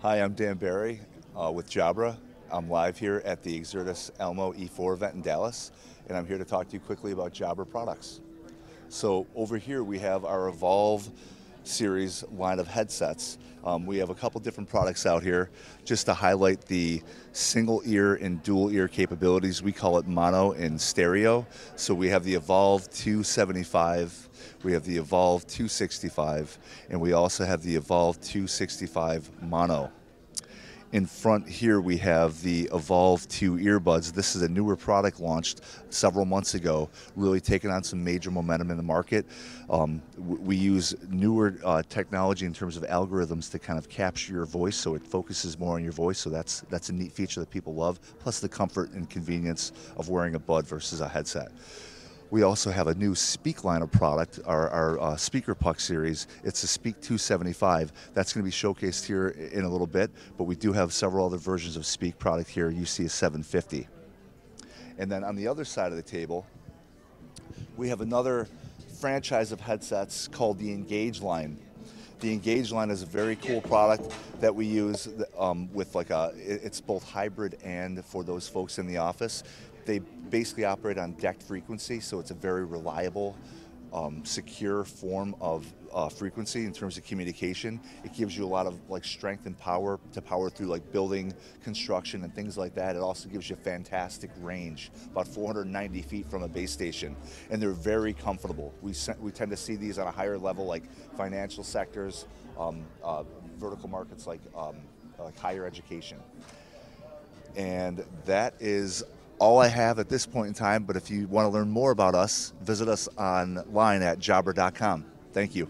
Hi, I'm Dan Barry uh, with Jabra. I'm live here at the Exertis Almo E4 event in Dallas, and I'm here to talk to you quickly about Jabra products. So over here we have our Evolve series line of headsets. Um, we have a couple different products out here just to highlight the single ear and dual ear capabilities. We call it mono and stereo. So we have the Evolve 275, we have the Evolve 265, and we also have the Evolve 265 mono. In front here we have the Evolve 2 earbuds. This is a newer product launched several months ago, really taking on some major momentum in the market. Um, we use newer uh, technology in terms of algorithms to kind of capture your voice so it focuses more on your voice, so that's, that's a neat feature that people love, plus the comfort and convenience of wearing a bud versus a headset. We also have a new Speak line of product, our, our uh, Speaker Puck series. It's the Speak 275. That's going to be showcased here in a little bit, but we do have several other versions of Speak product here. You see a 750. And then on the other side of the table, we have another franchise of headsets called the Engage line. The Engage line is a very cool product that we use um, with like a, it's both hybrid and for those folks in the office. They basically operate on DECT frequency, so it's a very reliable, um, secure form of uh, frequency in terms of communication. It gives you a lot of like strength and power to power through like building construction and things like that. It also gives you fantastic range, about 490 feet from a base station, and they're very comfortable. We we tend to see these on a higher level like financial sectors, um, uh, vertical markets like um, like higher education, and that is all I have at this point in time, but if you want to learn more about us, visit us online at jabra.com. Thank you.